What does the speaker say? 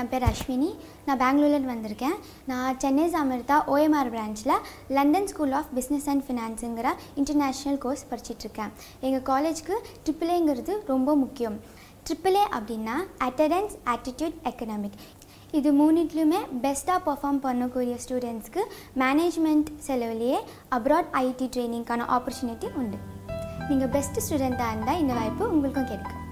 என் பேர் அஸ்வினி. நான் பெங்களூர்லேருந்து வந்திருக்கேன். நான் Chennai Amrita OMR பிரான்ச்சில் London school of business and ஃபினான்ஸுங்கிற international course படிச்சிட்ருக்கேன். எங்கள் காலேஜுக்கு ட்ரிபிள்ஏங்கிறது ரொம்ப முக்கியம். ட்ரிபிள்ஏ அப்படின்னா அட்டண்டன்ஸ் ஆட்டிடியூட் எக்கனாமிக் இது மூணுத்துலையுமே பெஸ்ட்டாக பர்ஃபார்ம் பண்ணக்கூடிய ஸ்டூடெண்ட்ஸ்க்கு மேனேஜ்மெண்ட் செலவுலேயே அப்ராட் ஐடி ட்ரைனிங்க்கான ஆப்பர்ச்சுனிட்டி உண்டு. நீங்கள் பெஸ்ட் ஸ்டூடெண்ட்டாக இருந்தால் இந்த வாய்ப்பு உங்களுக்கும் கிடைக்கும்.